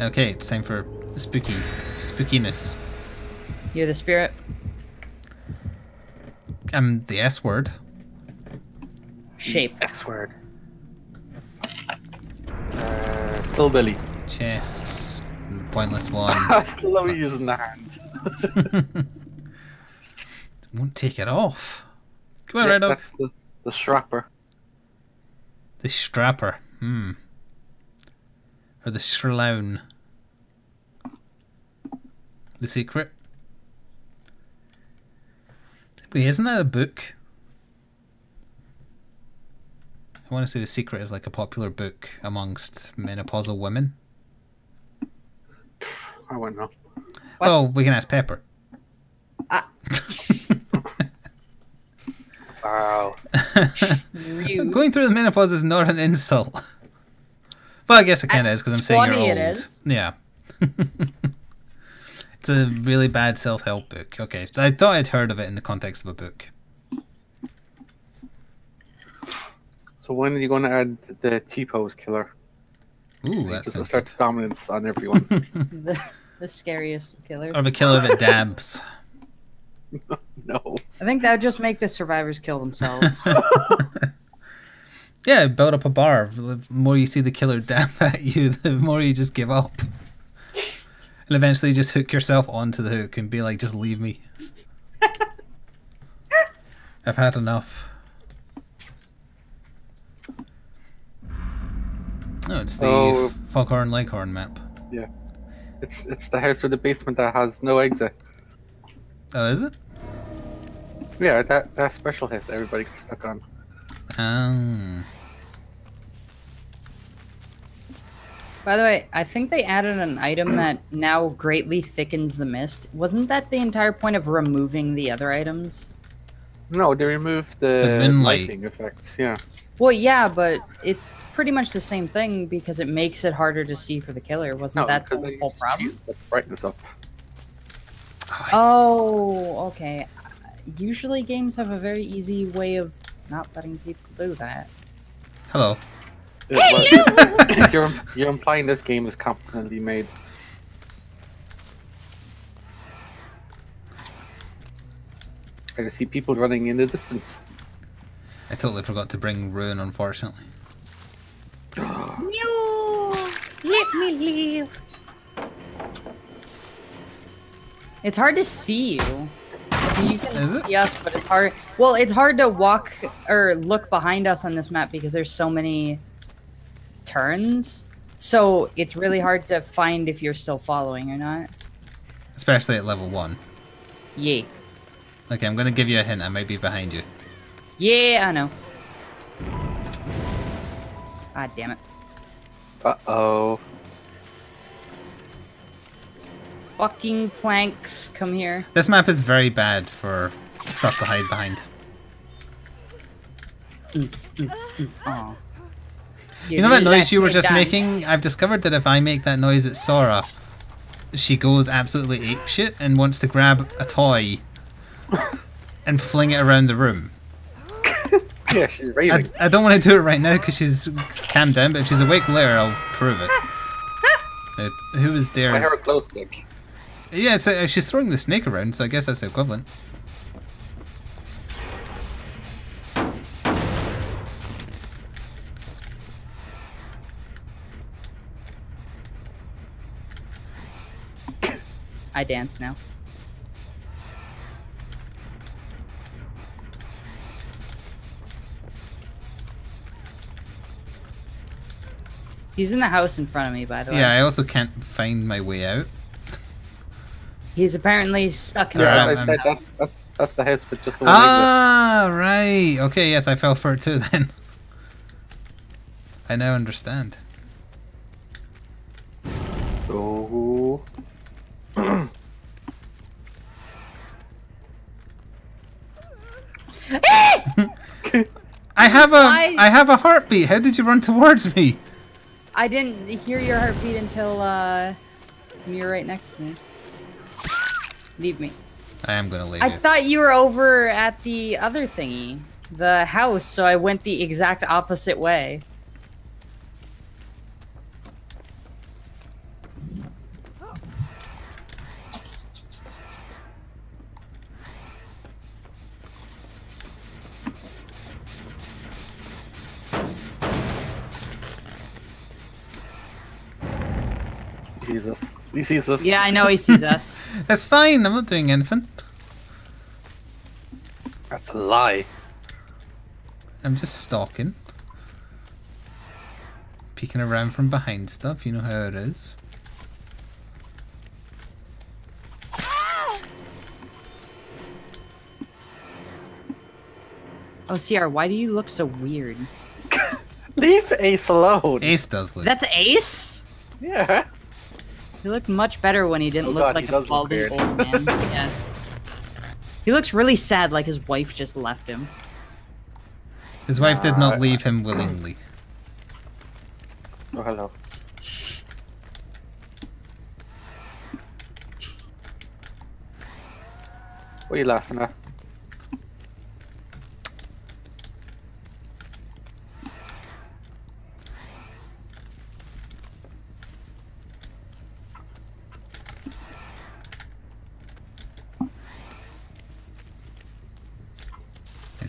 Okay, it's time for spooky spookiness. You're the spirit. I'm the S word. Shape. X word. Uh, still Billy. Chests. Pointless one. I still love using the hand. Won't take it off. Come on, Yeah, Red Dog. That's the, the strapper. The strapper. Hmm. Or the shrown. The secret. Wait, isn't that a book? I want to say The Secret is like a popular book amongst menopausal women. I wouldn't know. What? Oh, we can ask Pepper. Ah. Wow. Going through the menopause is not an insult. Well, I guess it kind of is because I'm saying you're 20 old. it is. Yeah. it's a really bad self-help book. Okay, I thought I'd heard of it in the context of a book. So when are you going to add the T-pose killer? Ooh, that's Just a assert dominance on everyone. the, the scariest killer. Or the killer that dabs. no. I think that would just make the survivors kill themselves. Yeah, build up a bar. The more you see the killer dab at you, the more you just give up. And eventually just hook yourself onto the hook and be like, just leave me. I've had enough. Oh, it's the Oh. Foghorn Leghorn map. Yeah. It's it's the house with the basement that has no exit. Oh, is it? Yeah, that that special house that everybody gets stuck on. Um, By the way, I think they added an item that now greatly thickens the mist. Wasn't that the entire point of removing the other items? No, they removed the, The thin light. lighting effects. Yeah. Well, yeah, but it's pretty much the same thing because it makes it harder to see for the killer. Wasn't No, that the whole problem? The brightness up. oh, Oh, okay. Usually games have a very easy way of not letting people do that. hello. It was- you're you're implying this game is competently made. I just see people running in the distance. I totally forgot to bring Ruin, unfortunately. No, let me leave. It's hard to see you. You can Is it? see us, but it's hard. Well, it's hard to walk or look behind us on this map because there's so many turns. So it's really hard to find if you're still following or not. Especially at level 1. Yeah. Okay, I'm gonna give you a hint. I might be behind you. Yeah, I know. God damn it. Uh oh. Fucking planks, come here. This map is very bad for stuff to hide behind. You know that noise you were just dance. making? I've discovered that if I make that noise at Sora, she goes absolutely apeshit and wants to grab a toy and fling it around the room. Yeah, she's I, raving. I don't want to do it right now because she's calmed down, but if she's awake later, I'll prove it. Uh, who was I there? heard a glow stick. Yeah, it's uh, she's throwing the snake around, so I guess that's the equivalent. I dance now. He's in the house in front of me, by the way. Yeah, I also can't find my way out. He's apparently stuck in Yeah, Yeah, some- I I'm- said that, that, that's the house but just the one Ah, right. Okay, yes, I fell for it too then. I now understand. Oh. I have a have a heartbeat. How did you run towards me? I didn't hear your heartbeat until uh, you're right next to me. Leave me. I am gonna leave. I you. thought you were over at the other thingy, the house, so I went the exact opposite way. Jesus. He sees us. Yeah, I know he sees us. That's fine. I'm not doing anything. That's a lie. I'm just stalking. Peeking around from behind stuff. You know how it is. Oh, CR, why do you look so weird? Leave Ace alone. Ace does look. That's Ace? Yeah. He looked much better when he didn't Oh look God, like a balding old man. yes. He looks really sad, like his wife just left him. His wife did not Uh, leave him willingly. Oh, hello. What are you laughing at?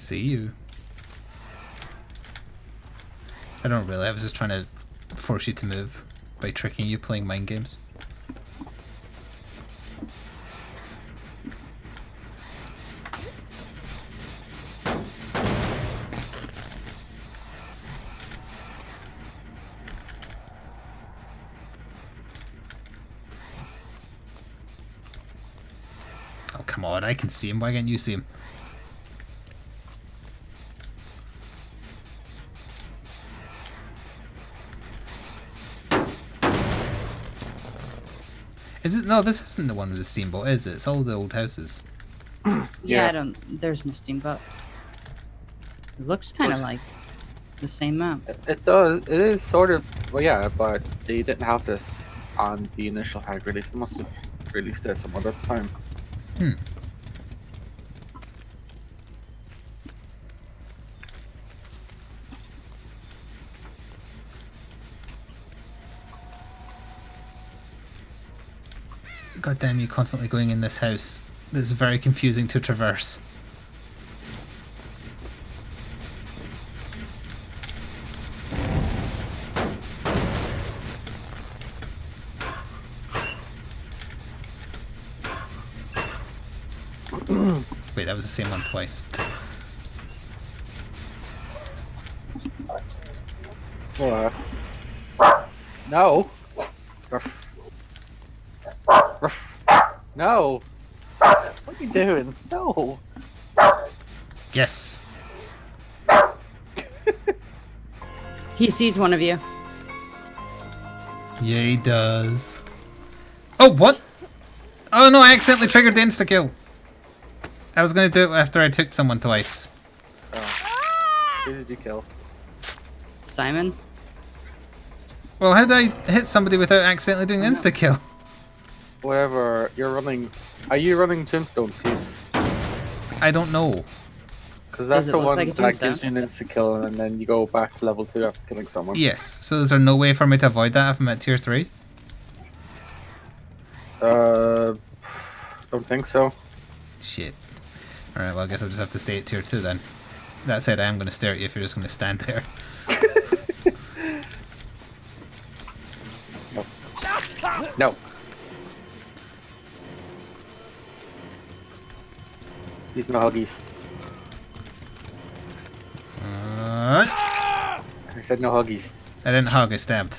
See you. I don't really. I was just trying to force you to move by tricking you playing mind games. Oh, come on. I can see him. Why can't you see him? No, this isn't the one with the steamboat, is it? It's all the old houses. Yeah, Yeah. I don't. There's no steamboat. It looks kind of What? like the same map. It, it does. It is sort of. Well, yeah, but they didn't have this on the initial hack release. They must have released it some other time. Hmm. Damn you constantly going in this house. It's very confusing to traverse. Wait, that was the same one twice. What? No. No. What are you doing? No. Yes. He sees one of you. Yeah, he does. Oh, what? Oh no, I accidentally triggered the insta kill. I was gonna do it after I took someone twice. Oh. Who did you kill? Simon. Well, how did I hit somebody without accidentally doing the insta kill? Whatever. You're running. Are you running Tombstone, please? I don't know. Because that's the one like a that gives you an insta kill, and then you go back to level two after killing someone. Yes. So is there no way for me to avoid that if I'm at tier three? Uh, don't think so. Shit. Alright, well I guess I'll just have to stay at tier two then. That said, I am gonna stare at you if you're just gonna stand there. No. These no huggies. Uh, I said no huggies. I didn't hug, I stabbed.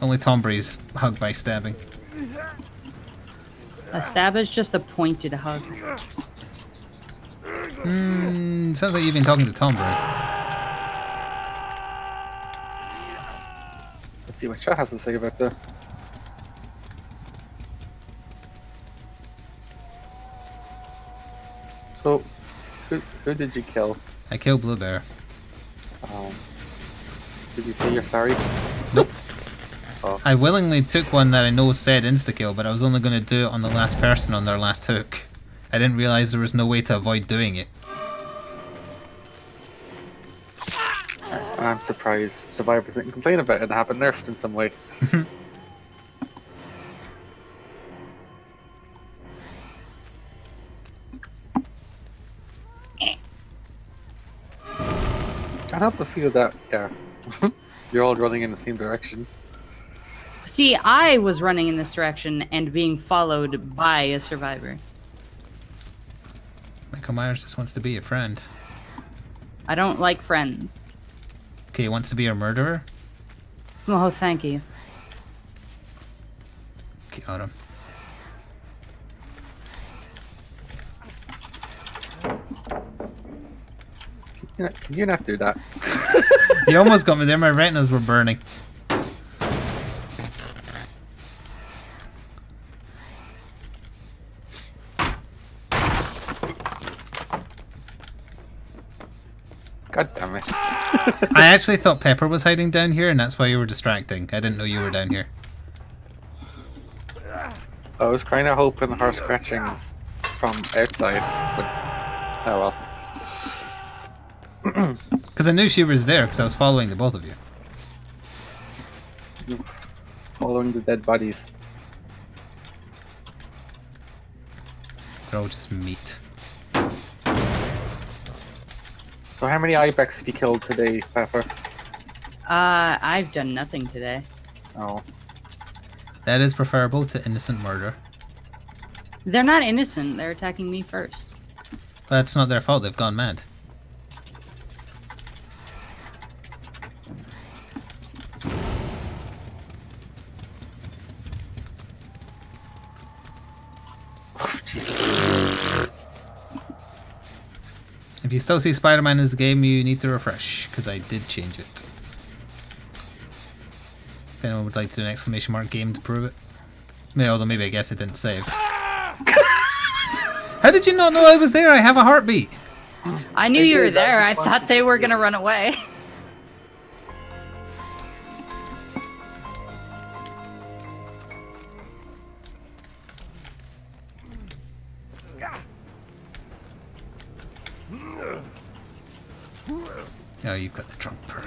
Only Tom Breeze hug by stabbing. A stab is just a pointed hug. Hmm, sounds like you've been talking to Tom Breeze. Let's see what chat has to say about that. So, who, who did you kill? I killed Blue Bear. Um, did you say you're sorry? Nope. Oh, I willingly took one that I know said insta kill, but I was only going to do it on the last person on their last hook. I didn't realize there was no way to avoid doing it. I'm surprised survivors didn't complain about it and have it nerfed in some way. I have the feel that, yeah, you're all running in the same direction. See, I was running in this direction and being followed by a survivor. Michael Myers just wants to be a friend. I don't like friends. Okay, he wants to be a murderer? Oh, thank you. Okay, him. You not, can you not do that? you almost got me there. My retinas were burning. God damn it. I actually thought Pepper was hiding down here, and that's why you were distracting. I didn't know you were down here. I was kind of hoping her scratchings from outside, but oh well. Because I knew she was there, because I was following the both of you. Following the dead bodies. They're all just meat. So how many ibex have you killed today, Pepper? Uh, I've done nothing today. Oh. That is preferable to innocent murder. They're not innocent. They're attacking me first. That's not their fault. They've gone mad. Still see Spider-Man as the game, you need to refresh, because I did change it. If anyone would like to do an exclamation mark game to prove it. Yeah, although maybe I guess it didn't save. How did you not know I was there? I have a heartbeat. I knew They you were there. I thought they were gonna run away. Uh, you've got the trunk perk.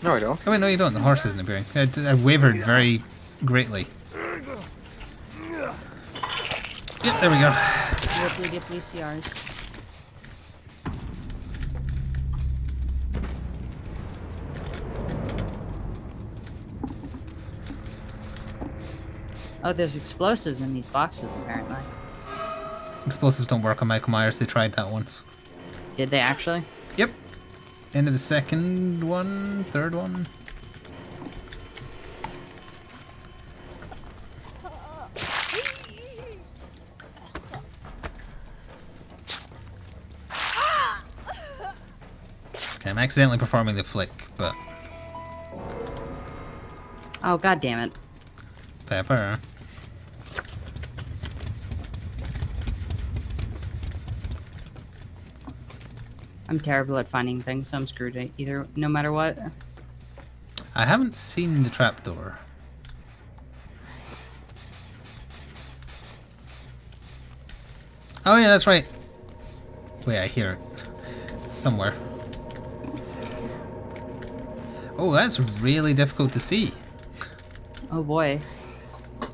No, I don't. Oh wait, no you don't. The horse isn't appearing. I, I wavered very greatly. Yep, there we go. Ripley dipley CRs. Oh, there's explosives in these boxes apparently. Explosives don't work on Michael Myers. They tried that once. Did they actually? Yep. End of the second one, third one. Okay, I'm accidentally performing the flick, but Oh god damn it. Pepper. I'm terrible at finding things, so I'm screwed either no matter what. I haven't seen the trapdoor. Oh yeah, that's right. Wait, I hear it. Somewhere. Oh, that's really difficult to see. Oh boy. I'm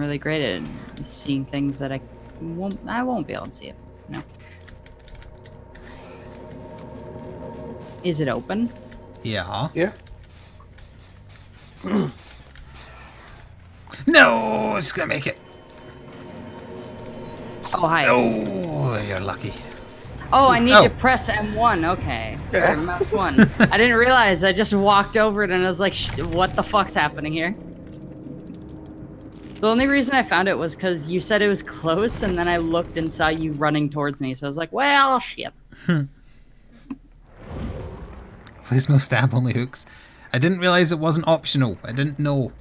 really great at seeing things that I won't I won't be able to see it. No. Is it open? Yeah. Yeah. No, it's gonna make it. Oh hi. Oh, you're lucky. Oh, I need Oh. to press M1. Okay. Yeah. Mouse one. I didn't realize. I just walked over it and I was like, Sh- "What the fuck's happening here?" The only reason I found it was because you said it was close, and then I looked and saw you running towards me. So I was like, "Well, shit." Hmm. Please no stab only hooks. I didn't realize it wasn't optional. I didn't know.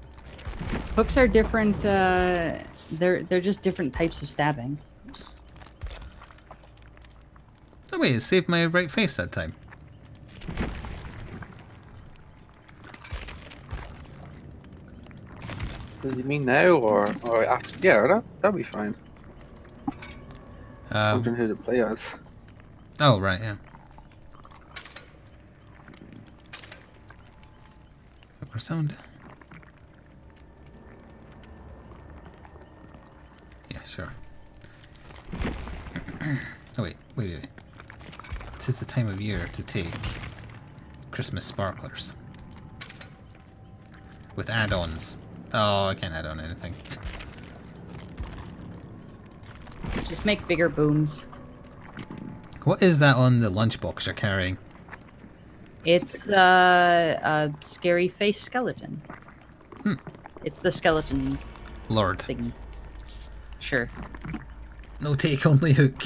Hooks are different. Uh, they're they're just different types of stabbing. Oh wait, it saved my right face that time. Does he mean now or or after? Yeah, that that'll be fine. Um, Wondering who to play as. oh right, yeah. More sound. Yeah, sure. oh wait, wait, wait, wait. Tis the time of year to take Christmas sparklers. with add-ons. Oh, I can't add on anything. Just make bigger booms. What is that on the lunchbox you're carrying? It's uh, a scary face skeleton. Hmm. It's the skeleton Lord. thingy. Sure. No take, only hook.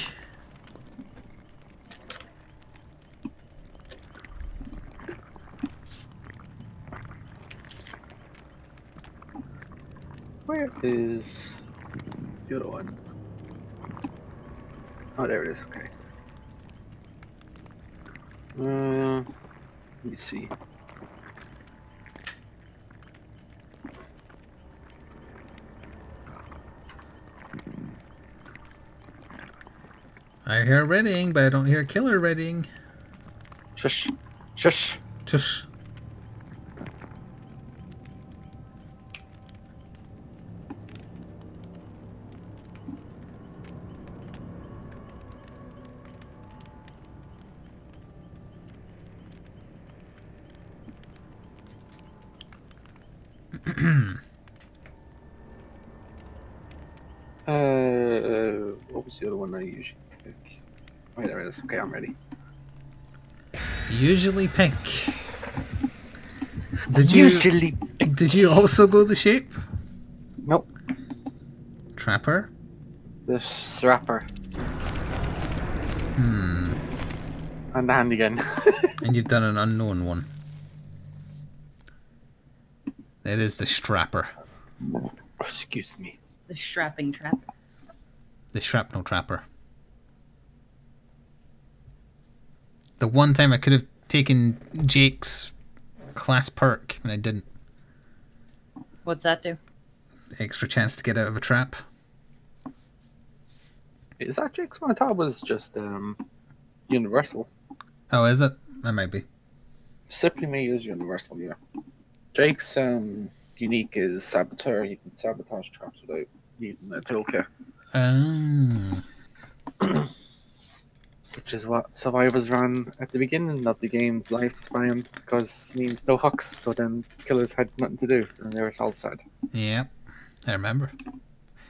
Where is the other one? Oh, there it is. Okay. Uh, let me see. I hear reading, but I don't hear killer reading. Shush, shush. Just Uh, what was the other one I usually pick? Oh, there it is. Okay, I'm ready. Usually pink. Did you Usually. did you also go the shape? Nope. Trapper? The strapper Hmm. and the hand again. And you've done an unknown one. It is the strapper. Excuse me. The strapping trap. The shrapnel trapper. The one time I could have taken Jake's class perk and I didn't. What's that do? Extra chance to get out of a trap. Is that Jake's one? I thought it was just um, universal. Oh, is it? That might be. Slippery Meat is universal, yeah. Jake's um, unique is saboteur. You can sabotage traps without needing a toolkit, Oh. which is what survivors ran at the beginning of the game's lifespan because it means no hooks, so then killers had nothing to do, and they were all sad. Yeah, I remember.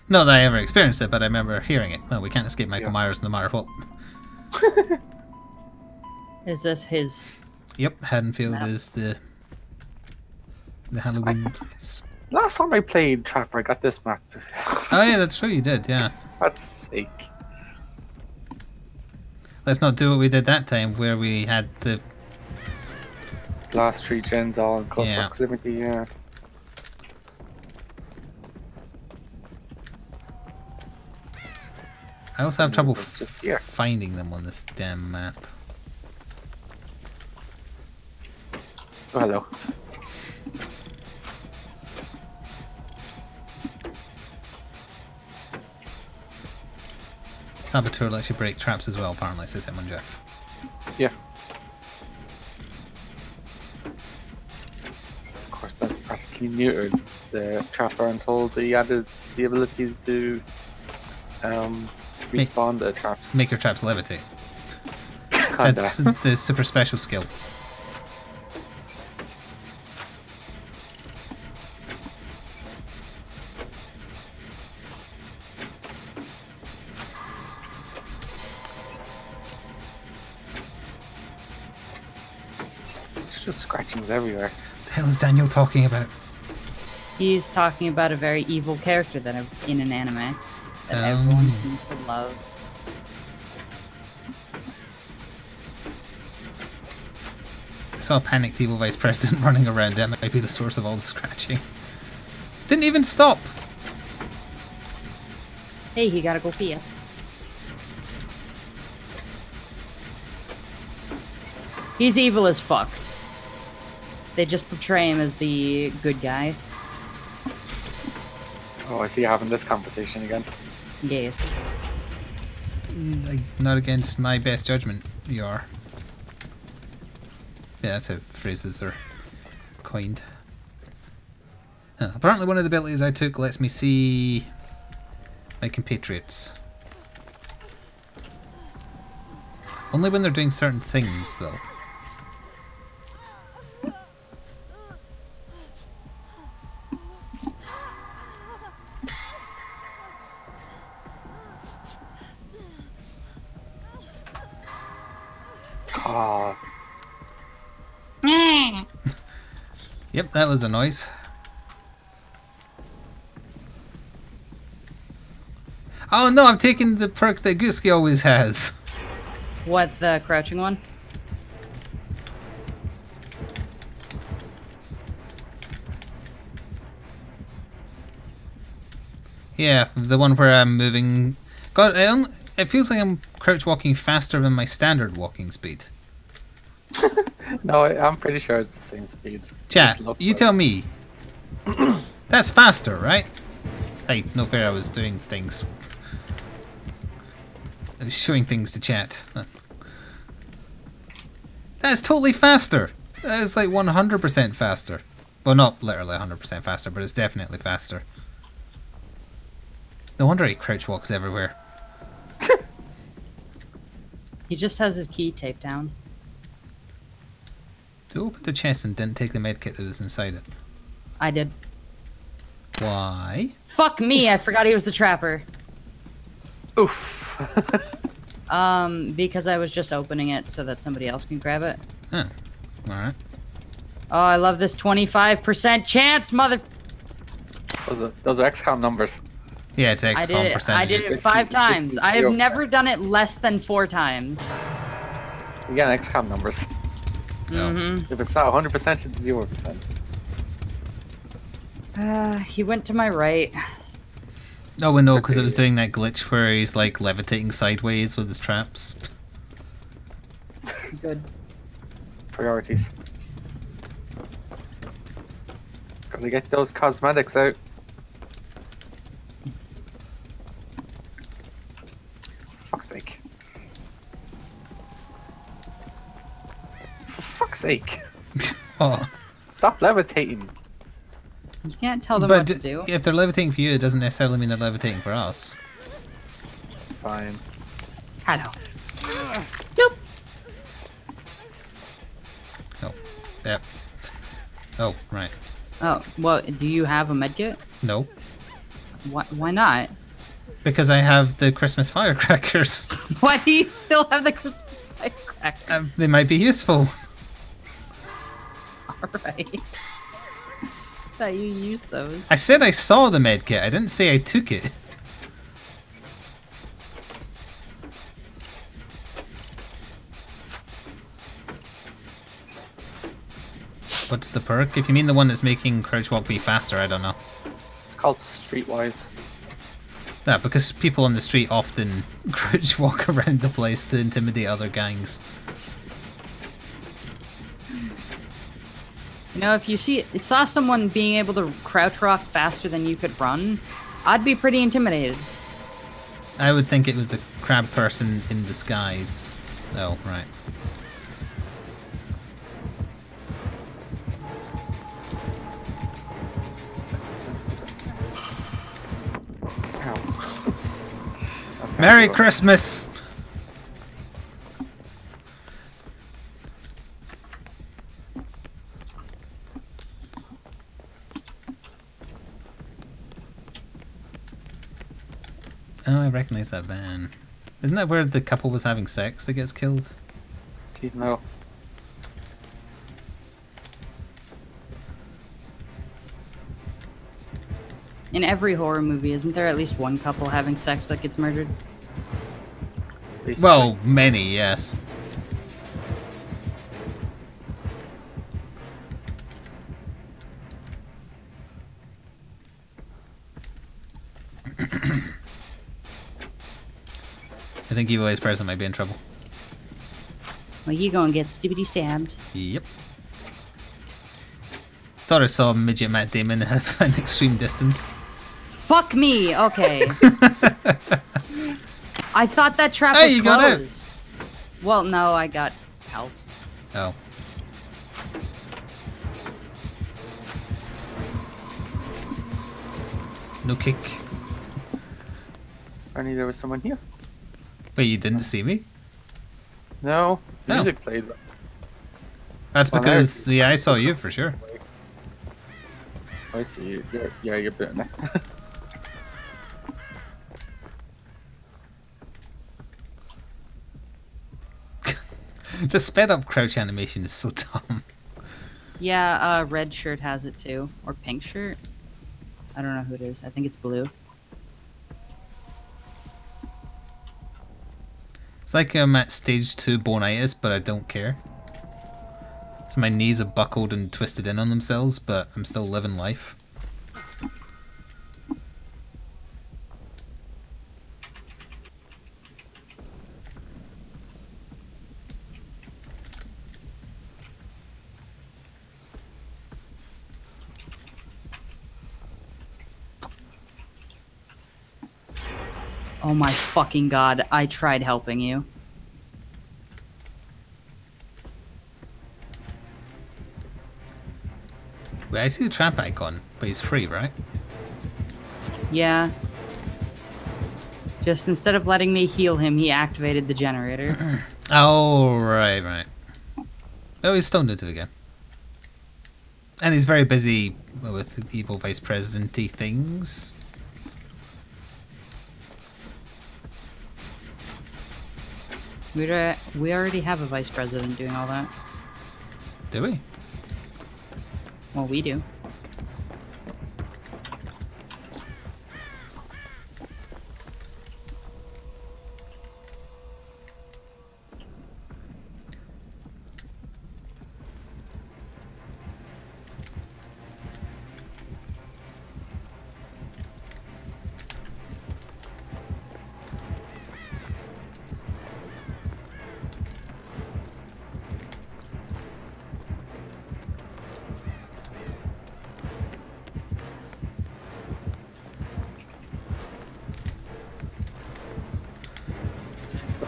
Not that I ever experienced it, but I remember hearing it. Well, we can't escape Michael Yeah. Myers no matter what. Is this his? Yep, Haddonfield Map. is the the Halloween place. Last time I played Trapper, I got this map. Oh yeah, that's true. You did. Yeah. That's sake. Let's not do what we did that time, where we had the Last three gens all in close Yeah. proximity, yeah. I also have trouble just here. finding them on this damn map. Oh, hello. Saboteur lets you break traps as well, apparently, says Hitman Jeff. Yeah. Of course, that practically neutered the trapper until they added the ability to um, Make- the traps. Make your traps levitate. That's the super special skill. Everywhere. What the hell is Daniel talking about? He's talking about a very evil character that I've- in an anime that um. everyone Oh. seems to love. I saw a panicked evil vice president running around. That might be the source of all the scratching. Didn't even stop. Hey, he gotta go fast. He's evil as fuck. They just portray him as the good guy. Oh, I see you having this conversation again. Yes. Like, not against my best judgment, you are. Yeah, that's how phrases are coined. Uh, apparently, one of the abilities I took lets me see my compatriots. Only when they're doing certain things, though. Yep, that was a noise. Oh no, I've taken the perk that Guski always has. What the crouching one? Yeah, the one where I'm moving. God, I don't- it feels like I'm crouch walking faster than my standard walking speed. No, I, I'm pretty sure it's the same speed. Chat, look you tell me. That's faster, right? Hey, no fair, I was doing things. I was showing things to chat. That's totally faster! That is like 100% faster. Well, not literally 100% faster, but it's definitely faster. No wonder he crouch walks everywhere. He just has his key taped down. Who opened the chest and didn't take the medkit that was inside it? I did. Why? Fuck me, I forgot he was the trapper. Oof. Um, because I was just opening it so that somebody else can grab it. Huh. Alright. Oh, I love this 25% chance, mother. those are those are XCOM numbers. Yeah, it's XCOM I XCOM did it. I did it five times. I have never done it less than four times. Again, XCOM numbers. No. Mm-hmm. If it's not 100%, it's 0%. Uh, he went to my right. Oh, well, no, because it was doing that glitch where he's like levitating sideways with his traps. Good. Priorities. Gotta get those cosmetics out. It's fuck's sake. Oh, Stop levitating. you can't tell them but what to do. if they're levitating for you, it doesn't necessarily mean they're levitating for us. Fine. Hello. Nope. Oh, yep. Oh, right. Oh, well, do you have a medkit? No, Why, why not? because I have the Christmas firecrackers. Why do you still have the Christmas firecrackers? Um, they might be useful. Alright. Thought you used those. I said I saw the medkit. I didn't say I took it. What's the perk? If you mean the one that's making crouch walk be faster, I don't know. It's called Streetwise. Yeah, because people on the street often crouch walk around the place to intimidate other gangs. You know, if you see saw someone being able to crouch rock faster than you could run, I'd be pretty intimidated. I would think it was a crab person in disguise. Oh, right. Ow. Merry Christmas! Oh, I recognize that van. Isn't that where the couple was having sex that gets killed? Please no. In every horror movie, isn't there at least one couple having sex that gets murdered? Please Well, many, yes. I think Evil Vice President might be in trouble. Well, you gonna get stupidly stabbed. Yep. Thought I saw midget Matt Damon at an extreme distance. Fuck me. Okay. I thought that trap Hey, was you got out. closed. Well, no, I got helped. oh. No kick. Apparently there was someone here. Wait, you didn't see me? No. The No. music played. but- That's Well, because yeah, I saw you for sure. I see you. You're, yeah, you're doing it. the sped up crouch animation is so dumb. Yeah, uh, red shirt has it too, or pink shirt. I don't know who it is. I think it's blue. It's like I'm at stage two bonitis, but I don't care. So my knees are buckled and twisted in on themselves, but I'm still living life. Oh my fucking god! I tried helping you. Wait, I see the trap icon, but he's free, right? Yeah. Just instead of letting me heal him, he activated the generator. Oh, right, right. Oh, he's still new to the game. And he's very busy with evil vice presidenty things. We uh, we already have a vice president doing all that. Do we? Well, we do.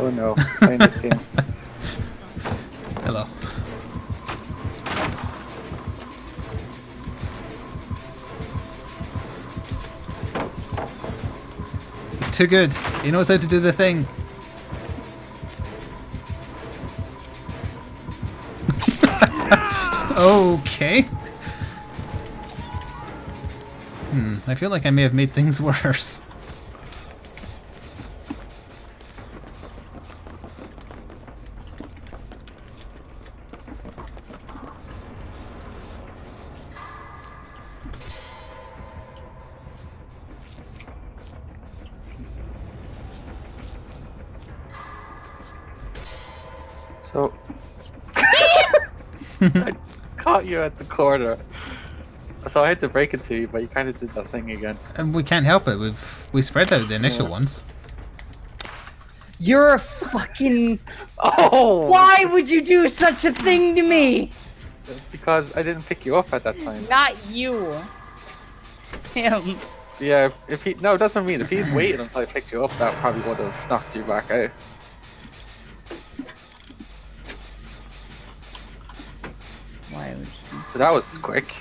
Oh no, playing this game. Hello. He's too good. He knows how to do the thing. okay. Hmm, I feel like I may have made things worse. Corner. So I had to break it to you, but you kind of did that thing again. And we can't help it. We've we spread out the initial Yeah. ones. You're a fucking. Oh! Why would you do such a thing to me? Because I didn't pick you up at that time. Not you. Him. Yeah, if, if he no, that's what I mean. If he'd waited until I picked you up, that probably would have knocked you back out. Why would you? So that was quick.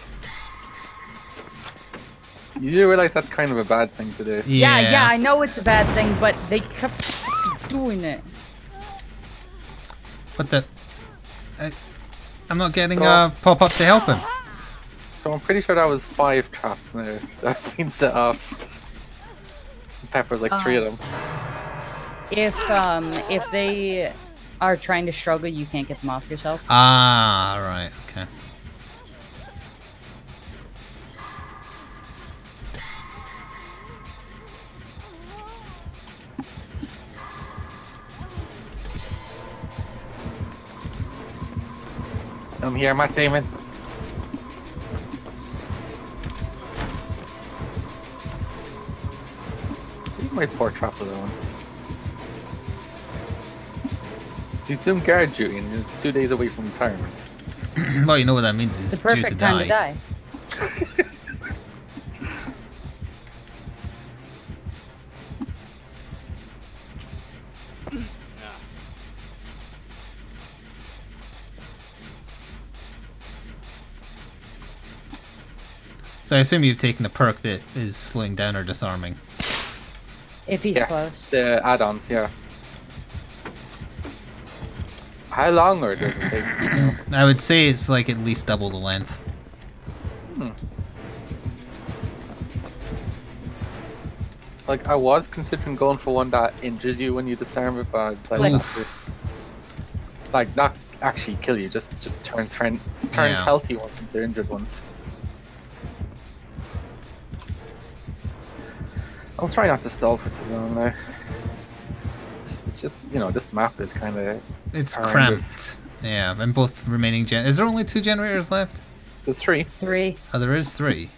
You do realize that's kind of a bad thing to do. Yeah, yeah, I know it's a bad thing, but they kept doing it. What the? I, I'm not getting So- a pop up to help him. So I'm pretty sure that was five traps there that have been set up. Pepper's like three of them. If um if they are trying to struggle, you can't get them off yourself. Ah, right. Okay. I'm here, Matt Damon. Leave my poor trap alone. He's doing guard duty and he's two days away from retirement. well, you know what that means. He's the due perfect to time die. to die. So I assume you've taken a perk that is slowing down or disarming. If he's yes, close. the add-ons, yeah. How long or does it take? I would say it's like at least double the length. Hmm. Like I was considering going for one that injures you when you disarm it, but I decided not to. Like not actually kill you, just just turns friend turns Yeah. healthy ones into injured ones. I'll try not to stall for too long now. It's, it's just, you know, this map is kind of. It's Horrendous. cramped. Yeah, and both remaining gen. Is there only two generators left? There's three. Three. Oh, there is three.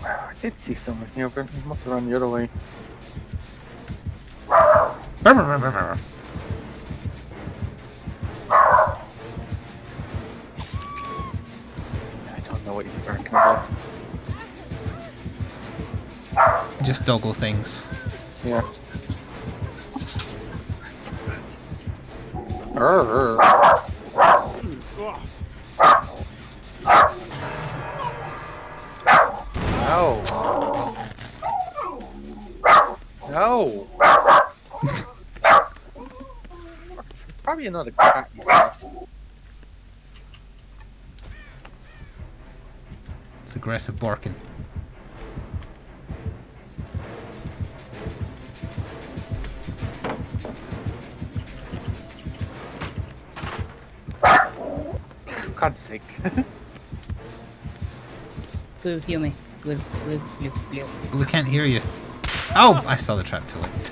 Wow, I did see someone here, but he must have run the other way. Don't know what he's barking about. Just doggle things. Yeah. Arr. No. No. it's probably another cat. you see. It's aggressive barking. For God's sake. Blue, heal me. Blue, blue, blue, blue. Blue can't hear you. Oh, I saw the trap too late.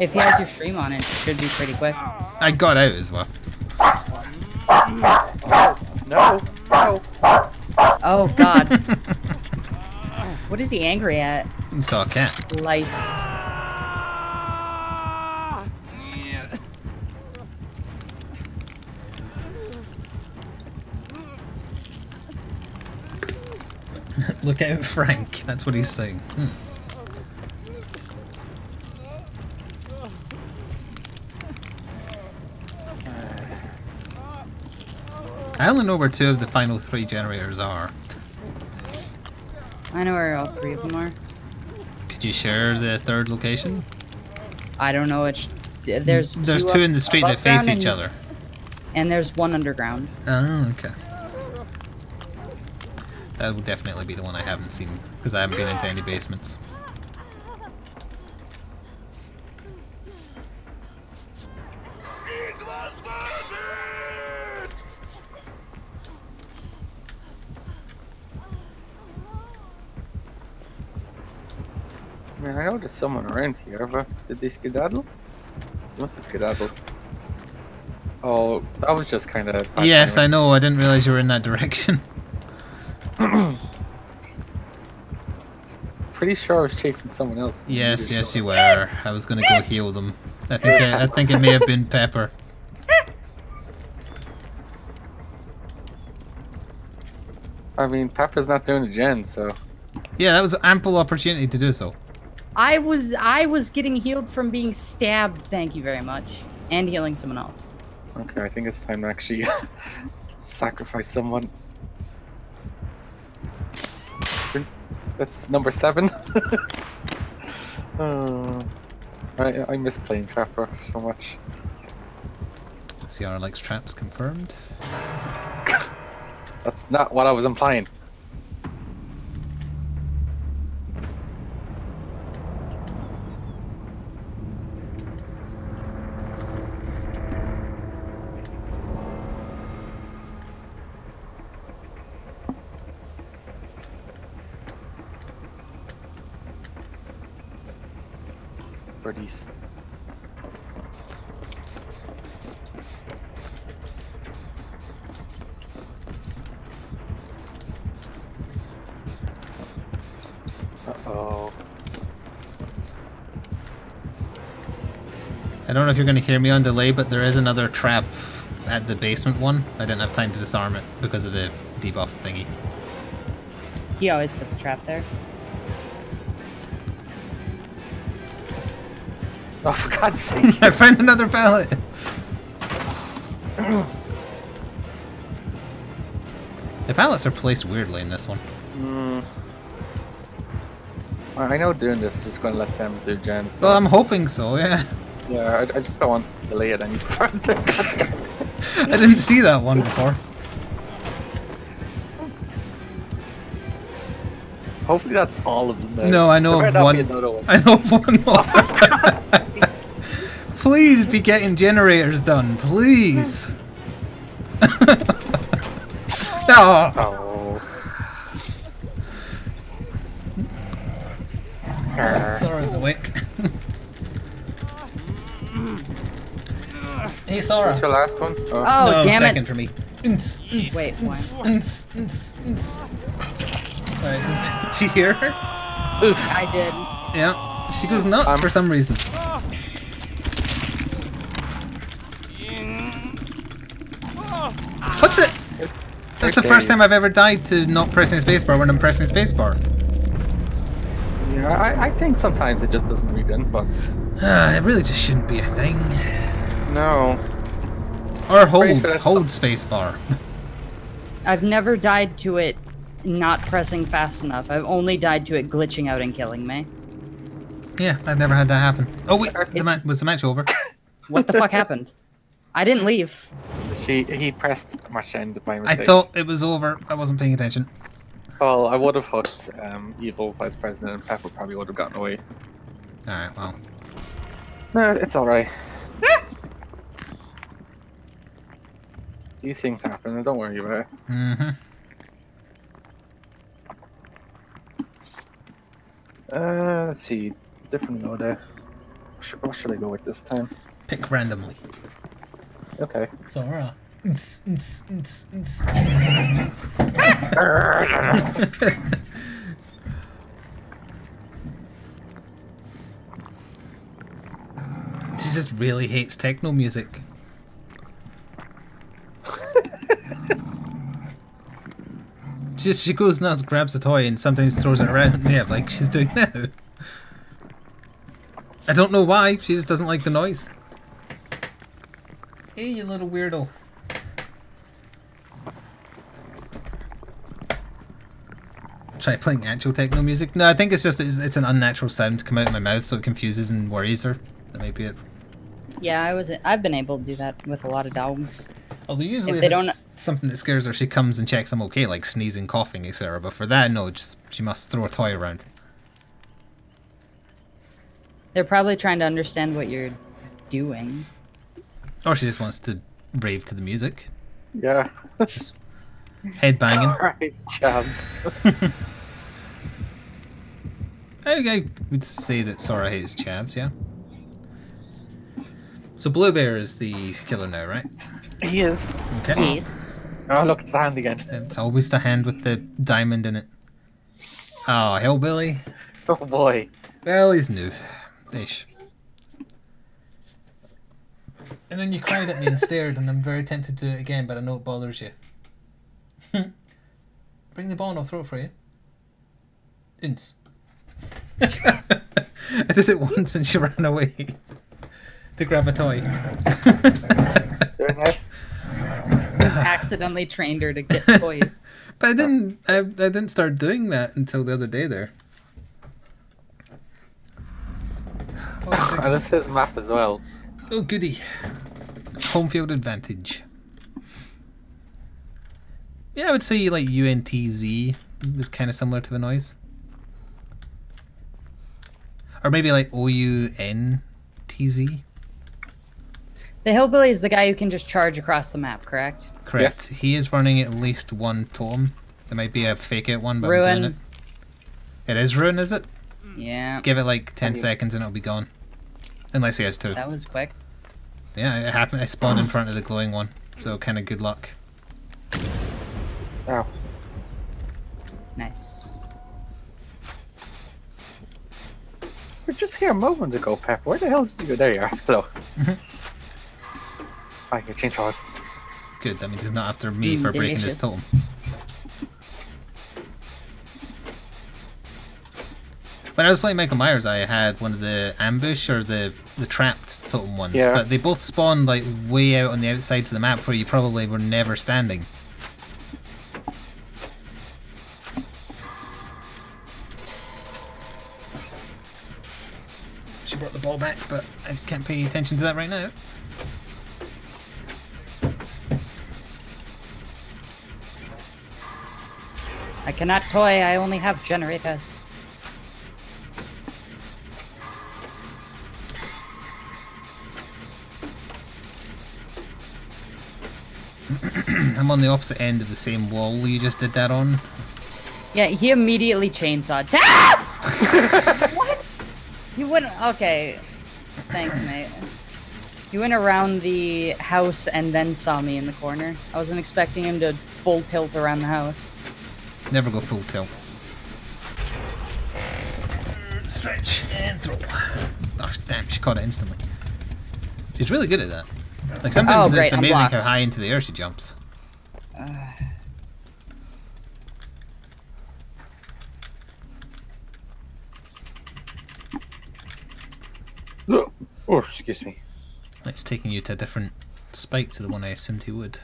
If he has your stream on, it, it should be pretty quick. I got out as well. no. No. Oh God, what is he angry at? He saw a cat. Life. Look out, Frank. That's what he's saying. Hmm. I only know where two of the final three generators are. I know where all three of them are. Could you share the third location? I don't know which. There's mm, There's two, two up in the street that face each and- other. and there's one underground. Oh, okay. That would definitely be the one I haven't seen because I haven't been into any basements. Someone around here, but did they skedaddle? They must have skedaddled. Oh, that was just kind of. Yes, I know. I didn't realize you were in that direction. Pretty sure I was chasing someone else. Yes, yes, you were. I was gonna go heal them. I think I, I think it may have been Pepper. I mean, Pepper's not doing the gen, so. Yeah, that was ample opportunity to do so. I was I was getting healed from being stabbed. Thank you very much, and healing someone else. Okay, I think it's time to actually sacrifice someone. That's number seven. uh, I I miss playing Trapper so much. CR likes traps confirmed. That's not what I was implying. Don't know if you're gonna hear me on delay, but there is another trap at the basement one. I didn't have time to disarm it because of the debuff thingy. He always puts a trap there. Oh, for God's sake. I found another pallet. the pallets are placed weirdly in this one. Mm. I I know doing this is just going to let them do gens. Well, but- I'm hoping so. Yeah, Yeah, I, I just don't want to delay it any further. I didn't see that one before. Hopefully that's all of them. No, I know of one. one. I know of one more. Please be getting generators done, please. oh. Oh. Grr. Sora's awake. Hey, Sora. What's your last one? Oh. Oh, no, damn second it. for me. Ns, ns, Wait. Alright, did you hear her? Oof. I did. Yeah. She goes nuts Um, for some reason. What's it? That's the first time I've ever died to not pressing spacebar when I'm pressing spacebar. Yeah, I, I think sometimes it just doesn't read inputs. Ah, it really just shouldn't be a thing. No. Or hold, Pretty sure that's- hold spacebar. I've never died to it not pressing fast enough. I've only died to it glitching out and killing me. yeah, I've never had that happen. Oh wait, the ma- was the match over? What the fuck happened? I didn't leave. She he pressed much end by mistake. I thought it was over. I wasn't paying attention. Well, I would have hooked um, evil vice president, and Pepper probably would have gotten away. Alright, well. No, it's all right. These things happen. Don't worry about it. Mm-hmm. Uh, let's see. Different mode. there. Sh- What should I go with this time? Pick randomly. Okay. Sora. Ns, ns, ns, ns, She just really hates techno music. Just she goes nuts, grabs a toy, and sometimes throws it around. Yeah, like she's doing now. I don't know why. She just doesn't like the noise. Hey, you little weirdo. Try playing actual techno music. No, I think it's just it's, it's an unnatural sound to come out of my mouth, so it confuses and worries her. That might be it. Yeah, I was. I've been able to do that with a lot of dogs. Although usually If they if don't- it's something that scares her, she comes and checks I'm okay, like sneezing, coughing, etc. But for that, no, just she must throw a toy around. They're probably trying to understand what you're doing. Or she just wants to rave to the music. Yeah. Head banging. Alright, jabs. I, I would say that Sora hates chavs, yeah. So Blue Bear is the killer now, right? He is. Okay. He is. Oh, look, it's the hand again. It's always the hand with the diamond in it. Oh, Hillbilly. Oh boy. Well, he's new. Ish. And then you cried at me and stared, and I'm very tempted to do it again, but I know it bothers you. Bring the ball and I'll throw it for you. Ince. I did it once and she ran away to grab a toy. Doing that? Accidentally trained her to get toys. But I didn't. I, I didn't start doing that until the other day. There. Oh, And it's his map as well. oh goody! Home field advantage. Yeah, I would say like UNTZ is kind of similar to the noise, or maybe like OUNTZ. The hillbilly is the guy who can just charge across the map, correct? Correct. He is running at least one totem. There might be a fake out one, but I'm doing Ruin. it. It is ruin, is it? Yeah. Give it like ten mean- seconds and it'll be gone. Unless he has two. That was quick. Yeah, it happened. I spawned in front of the glowing one, so kind of good luck. Oh. Nice. We're just here a moment ago, Pep. Where the hell did you go? There you are. Hello. Mm-hmm. Hi, your chainsaws. Good. That means he's not after me Mm, for breaking his totem. When I was playing Michael Myers, I had one of the ambush or the the trapped totem ones, Yeah. but they both spawned like way out on the outsides of the map where you probably were never standing. She brought the ball back, but I can't pay attention to that right now. I cannot toy, I only have generators. I'm on the opposite end of the same wall you just did that on. Yeah, he immediately chainsawed. Ah! what? You went okay. Thanks, mate. You went around the house and then saw me in the corner. I wasn't expecting him to full tilt around the house. Never go full tilt. Stretch and throw. Oh, damn, she caught it instantly. She's really good at that. Like sometimes Oh, it's amazing how high into the air she jumps. Oh, oh, excuse me. It's taking you to a different spike to the one I assumed he would.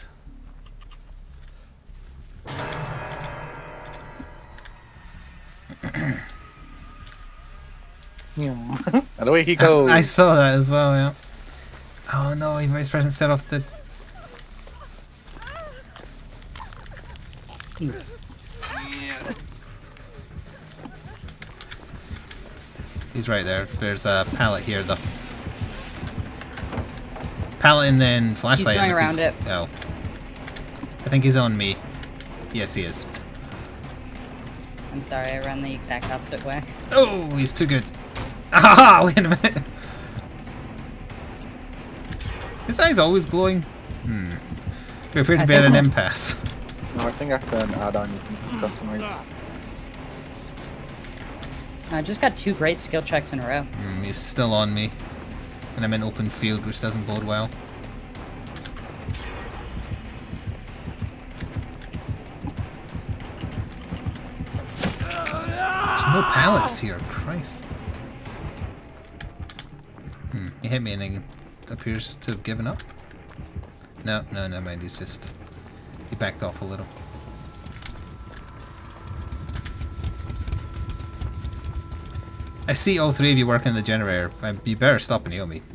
And away he goes. I saw that as well, yeah. Oh no, your vice president set off the. He's- He's right there. There's a pallet here, though. Pallet and then flashlight. He's going around he's- it. Oh. I think he's on me. Yes, he is. I'm sorry, I ran the exact opposite way. Oh, he's too good. Ah, wait a minute. His eyes always glowing. Hmm. We appear to I be at think an so. impasse. No, I think that's an add-on you can customize. I just got two great skill checks in a row. Hmm, he's still on me. And I'm in open field, which doesn't bode well. There's no pallets here, Christ. Hit me and he appears to have given up. No, no, never mind, he's just... He backed off a little. I see all three of you working the generator. You better stop and heal me.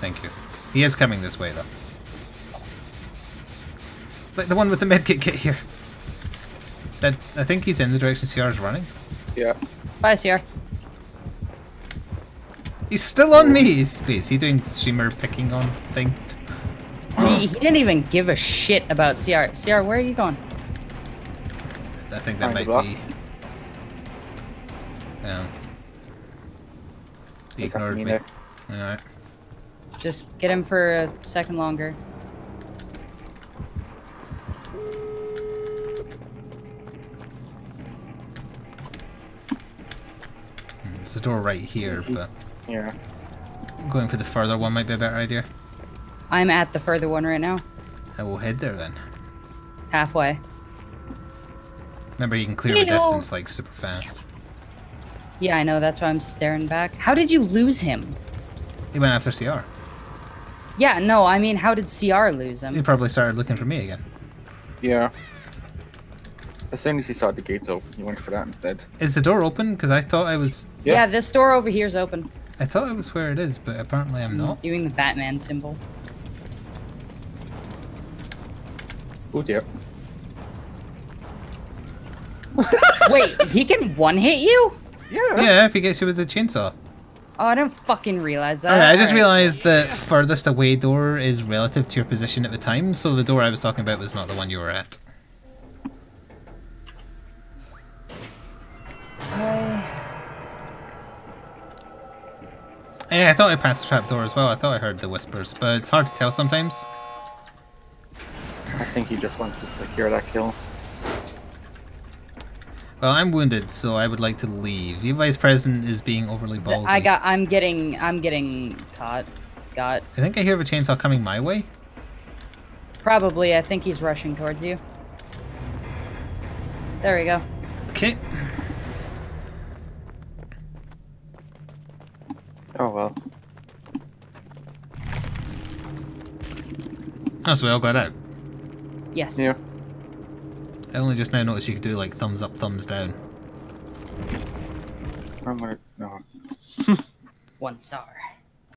Thank you. He is coming this way, though. Like the one with the medkit kit here. That I think he's in the direction CR is running. Yeah. Bye, CR. He's still on me. Is, wait, is he doing streamer picking on thing? He, he didn't even give a shit about CR. CR, where are you going? I think that Behind might be. Yeah. He He's ignored me me. Alright. Just get him for a second longer. There's a door right here, Mhm. but Yeah. going for the further one might be a better idea. I'm at the further one right now. I will head there then. Halfway. Remember, you can clear You the know- distance like super fast. Yeah, I know, that's why I'm staring back. How did you lose him? He went after CR. Yeah, no, I mean, how did CR lose him? He probably started looking for me again. Yeah. As soon as he saw the gates open, he went for that instead. Is the door open? Because I thought I was. Yeah. Yeah. this door over here is open. I thought I was where it is, but apparently I'm not. Doing the Batman symbol. Oh dear. Wait, he can one hit you? Yeah. Yeah, if he gets you with the chainsaw. Oh, I didn't fucking realize that. Alright, I just Alright. realized the furthest away door is relative to your position at the time, so the door I was talking about was not the one you were at. Yeah, I thought I passed the trap door as well. I thought I heard the whispers, but it's hard to tell sometimes. I think he just wants to secure that kill. Well, I'm wounded, so I would like to leave. The vice president is being overly ballsy. I got. I'm getting. I'm getting caught. Got. I think I hear of a chainsaw coming my way. Probably. I think he's rushing towards you. There we go. Okay. Oh well. Oh, so we all got out. Yes. Yeah. I only just now noticed you could do like thumbs up, thumbs down. I'm gonna no. One star.